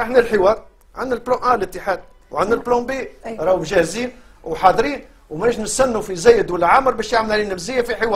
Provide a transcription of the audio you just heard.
إحنا الحوار عندنا ال plan A الاتحاد وعندنا ال plan B أيوة. راهو جاهزين وحاضرين وماناش نستنوا في زيد ولا عامر باش يعمل علينا مزيه في حوار.